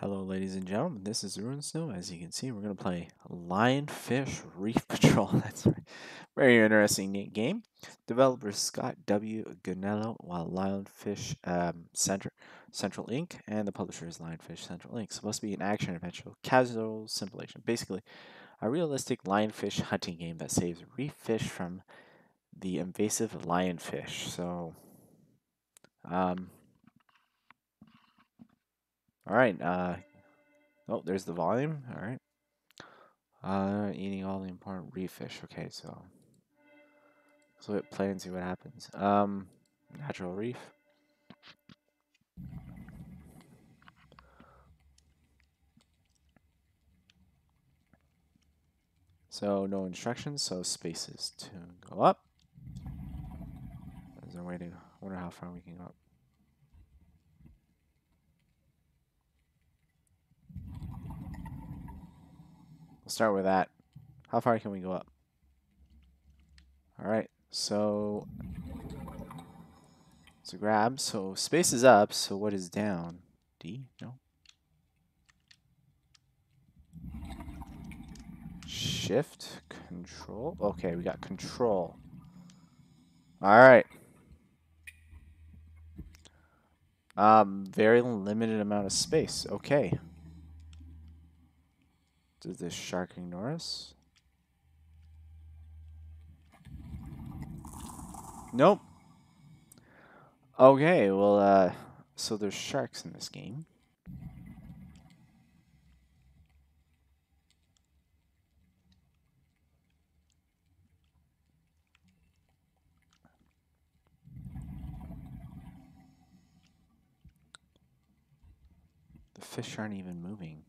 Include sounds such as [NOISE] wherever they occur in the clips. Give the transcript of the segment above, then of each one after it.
Hello, ladies and gentlemen. This is RuneSnow. As you can see, we're going to play Lionfish Reef [LAUGHS] Patrol. [LAUGHS] That's a very interesting game. Developer Scott W. Gonello, while Lionfish um, Center, Central Inc. and the publisher is Lionfish Central Inc. Supposed to be an action adventure, casual simulation. Basically, a realistic lionfish hunting game that saves reef fish from the invasive lionfish. So, um, all right. Uh, oh, there's the volume. All right. Uh, eating all the important reef fish. Okay, so so it play and see what happens. Um, natural reef. So no instructions, so spaces to go up. Is there a way to, wonder how far we can go up. We'll start with that. How far can we go up? All right, so it's a grab. So space is up. So what is down? D? No. Shift, control. Okay, we got control. All right. Um, very limited amount of space. Okay. Does this shark ignore us? Nope. Okay, well, uh, so there's sharks in this game. The fish aren't even moving.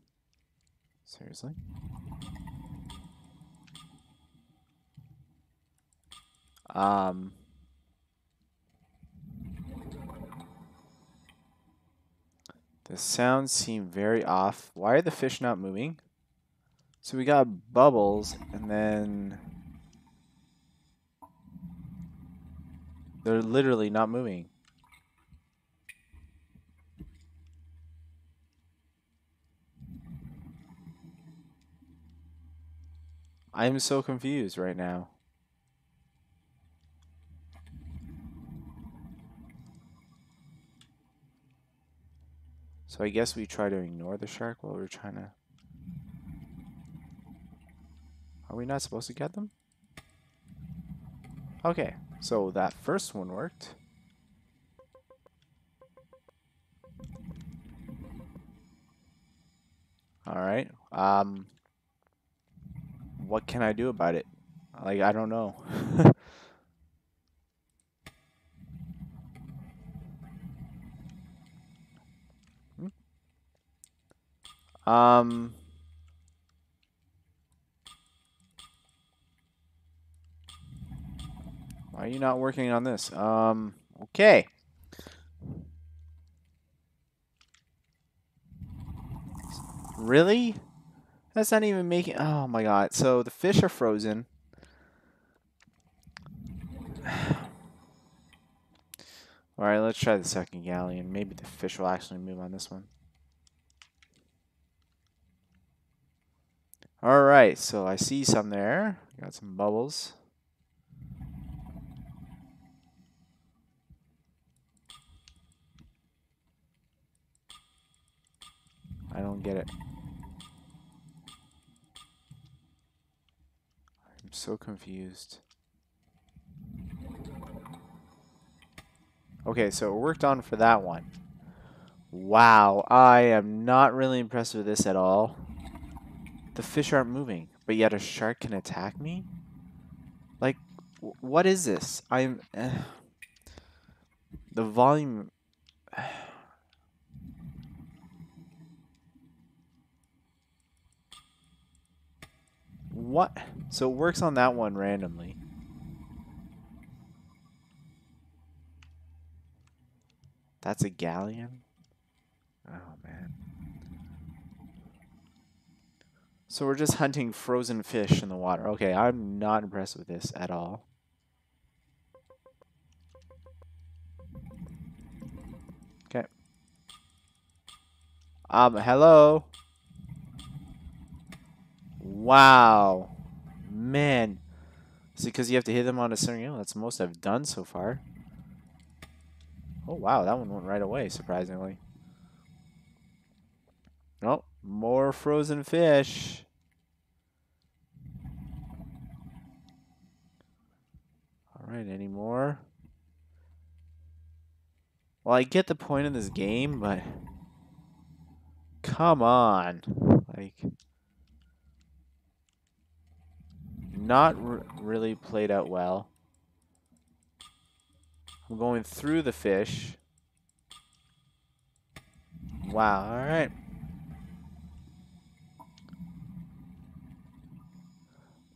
Seriously? Um. The sounds seem very off. Why are the fish not moving? So we got bubbles, and then... They're literally not moving. I am so confused right now. So I guess we try to ignore the shark while we're trying to... Are we not supposed to get them? Okay, so that first one worked. Alright, um what can I do about it? Like, I don't know. [LAUGHS] um... Why are you not working on this? Um, okay. Really? That's not even making... Oh, my God. So the fish are frozen. [SIGHS] Alright, let's try the second galleon. Maybe the fish will actually move on this one. Alright, so I see some there. Got some bubbles. I don't get it. So confused. Okay, so it worked on for that one. Wow, I am not really impressed with this at all. The fish aren't moving, but yet a shark can attack me? Like, what is this? I'm... [SIGHS] The volume... [SIGHS] What? So it works on that one randomly. That's a galleon? Oh, man. So we're just hunting frozen fish in the water. Okay, I'm not impressed with this at all. Okay. Um, hello? Wow. Man. Is it because you have to hit them on a certain angle? That's the most I've done so far. Oh, wow. That one went right away, surprisingly. Oh, more frozen fish. All right, any more? Well, I get the point of this game, but come on. Like, not really played out well. I'm going through the fish. Wow, all right.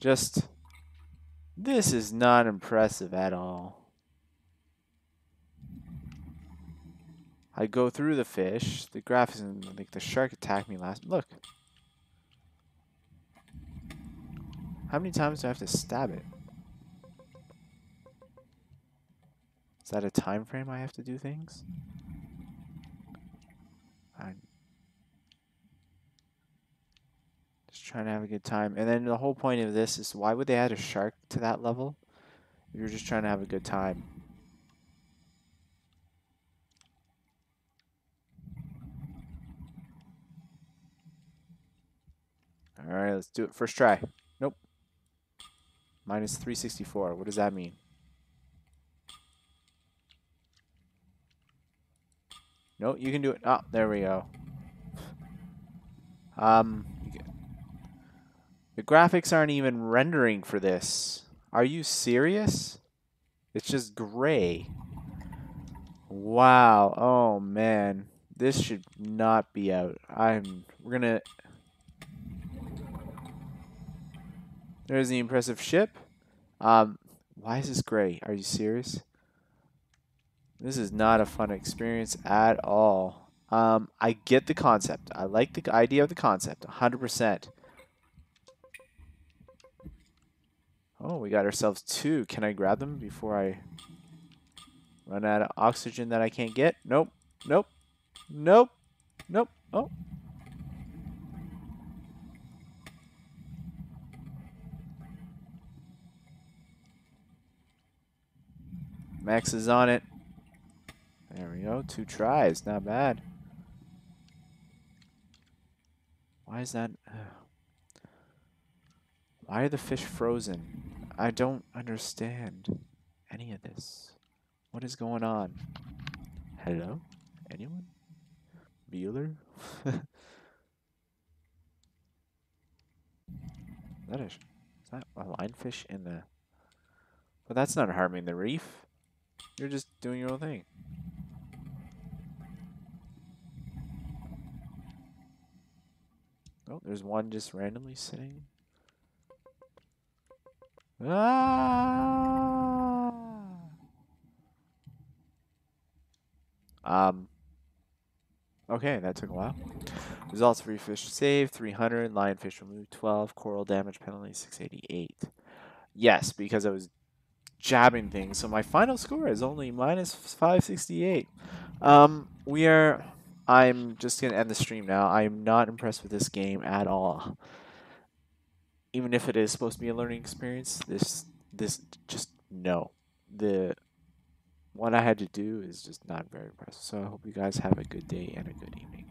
Just, this is not impressive at all. I go through the fish. The graph isn't like the shark attacked me last. Look. How many times do I have to stab it? Is that a time frame I have to do things? I'm just trying to have a good time. And then the whole point of this is why would they add a shark to that level? If you're just trying to have a good time. All right, let's do it. First try. Minus 364. What does that mean? No, you can do it. Oh, there we go. [LAUGHS] Um, the graphics aren't even rendering for this. Are you serious? It's just gray. Wow. Oh, man. This should not be out. I'm... We're gonna There's the impressive ship. Um, why is this gray? Are you serious? This is not a fun experience at all. Um, I get the concept. I like the idea of the concept, 100%. Oh, we got ourselves two. Can I grab them before I run out of oxygen that I can't get? Nope. Nope. Nope. Nope. Oh. Max is on it. There we go. Two tries. Not bad. Why is that? [SIGHS] why are the fish frozen? I don't understand any of this. What is going on? Hello? Anyone? Bueller? [LAUGHS] is that a, is that a lionfish in the... But that's not harming the reef. You're just doing your own thing. Oh, there's one just randomly sitting. Ah! Um. Okay, that took a while. Results: free fish saved 300, lionfish removed 12, coral damage penalty 688. Yes, because I was jabbing things. So my final score is only minus 568. Um, we are. I'm just gonna end the stream now. I'm not impressed with this game at all. Even if it is supposed to be a learning experience, this this just no. The what I had to do is just not very impressive. So I hope you guys have a good day and a good evening.